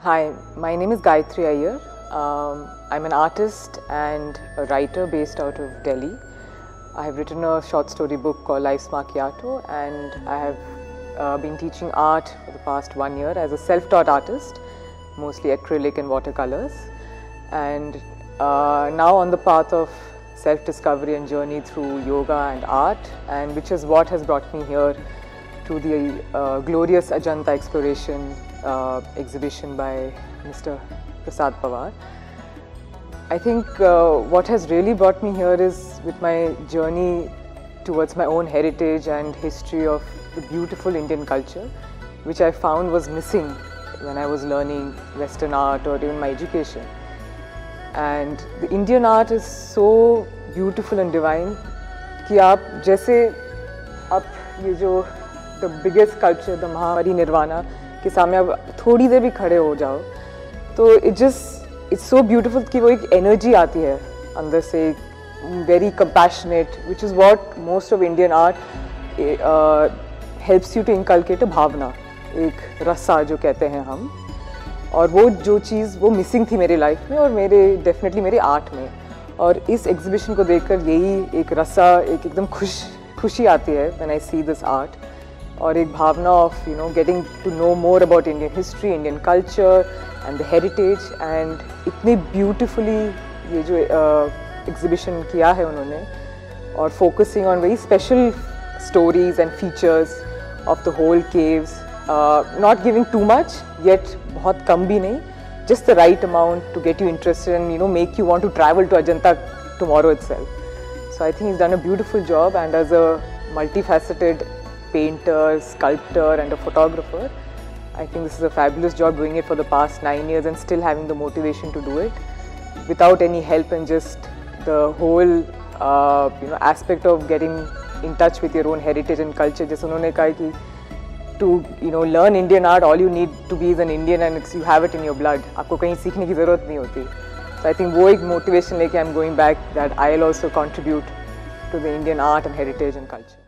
Hi, my name is Gayatri Iyer. Um, I'm an artist and a writer based out of Delhi. I have written a short story book called Life's Macchiato and I have uh, been teaching art for the past one year as a self-taught artist, mostly acrylic and watercolors. And uh, now on the path of self-discovery and journey through yoga and art and which is what has brought me here to the uh, glorious Ajanta exploration uh, exhibition by Mr. Prasad Pawar. I think uh, what has really brought me here is with my journey towards my own heritage and history of the beautiful Indian culture, which I found was missing when I was learning Western art or even my education. And the Indian art is so beautiful and divine कि आप जैसे आप ये जो the biggest culture the Mahaparinirvana के सामने आप थोड़ी देर भी खड़े हो जाओ। तो it just it's so beautiful कि वो एक एनर्जी आती है अंदर से very compassionate which is what most of Indian art helps you to inculcate bhavana एक रस्सा जो कहते हैं हम। और वो जो चीज़, वो मिसिंग थी मेरी लाइफ में और मेरे डेफिनेटली मेरे आर्ट में। और इस एग्जीबिशन को देखकर यही एक रस्सा एक एकदम खुश, खुशी आती है when I see this art और एक bhavana of you know getting to know more about Indian history Indian culture and the heritage and इतनी ब्यूटिफुली ये जो एग्जिबिशन uh, किया है उन्होंने और focusing on very special stories and features of the whole caves not giving too much yet बहुत कम भी नहीं just the right amount to get you interested and you know make you want to travel to Ajanta tomorrow itself so I think is done a beautiful job and as a multi faceted painter, sculptor and a photographer, I think this is a fabulous job doing it for the past nine years and still having the motivation to do it without any help and just the whole uh, you know aspect of getting in touch with your own heritage and culture. जैसे उन्होंने कहा कि to you know learn Indian art, all you need to be is an Indian and it's you have it in your blood. आपको कहीं सीखने की ज़रूरत नहीं होती. So I think वो एक motivation लेके I'm going back that I'll also contribute to the Indian art and heritage and culture.